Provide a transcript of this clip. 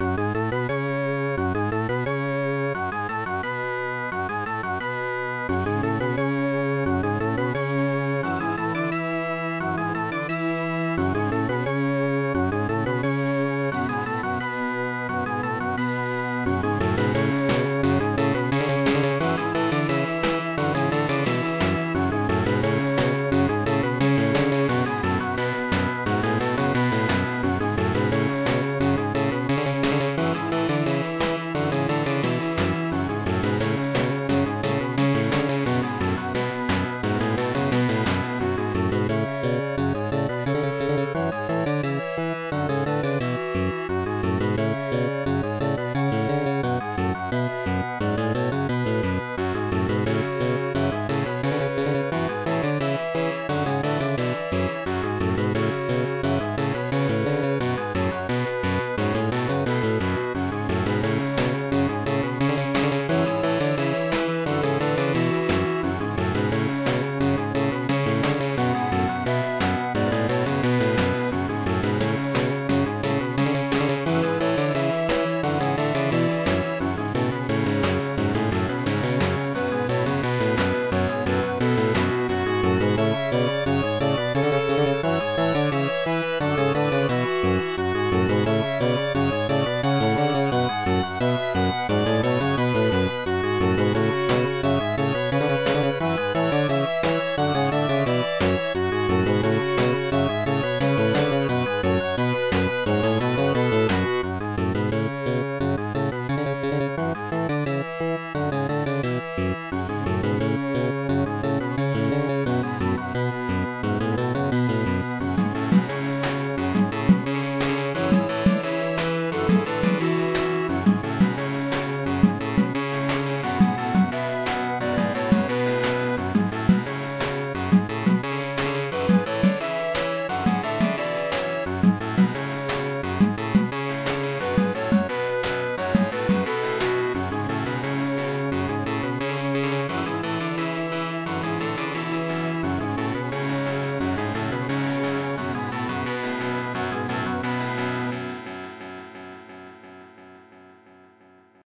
you Thank you.